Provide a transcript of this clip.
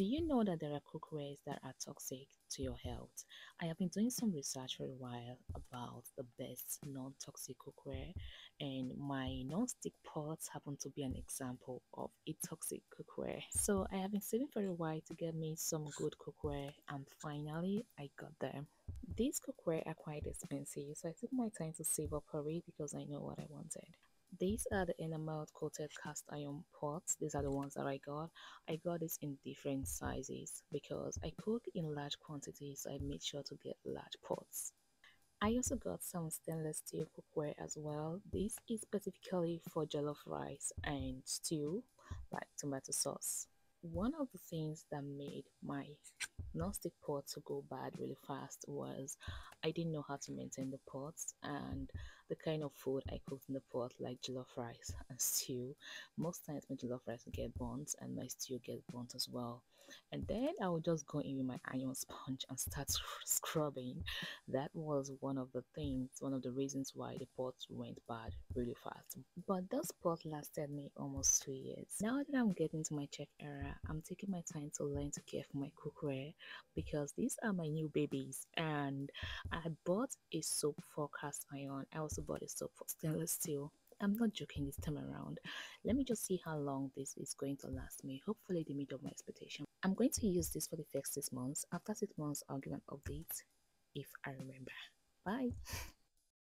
Do you know that there are cookwares that are toxic to your health? I have been doing some research for a while about the best non-toxic cookware and my non-stick pots happen to be an example of a toxic cookware. So I have been saving for a while to get me some good cookware and finally I got them. These cookware are quite expensive so I took my time to save up for it because I know what I wanted. These are the enamel coated cast iron pots. These are the ones that I got. I got this in different sizes because I cook in large quantities. So I made sure to get large pots. I also got some stainless steel cookware as well. This is specifically for jollof rice and stew like tomato sauce. One of the things that made my non-stick pot to go bad really fast was I didn't know how to maintain the pots and the kind of food I cooked in the pot like jollof rice and stew. Most times my jollof rice will get burnt and my stew gets burnt as well. And then I would just go in with my iron sponge and start scrubbing. That was one of the things, one of the reasons why the pot went bad really fast. But this pot lasted me almost two years. Now that I'm getting to my chef era, I'm taking my time to learn to care for my cookware because these are my new babies and I bought a soap for cast iron. I also bought a soap for stainless steel. I'm not joking this time around. Let me just see how long this is going to last me. Hopefully they meet up my expectation. I'm going to use this for the first six months. After six months, I'll give an update if I remember. Bye.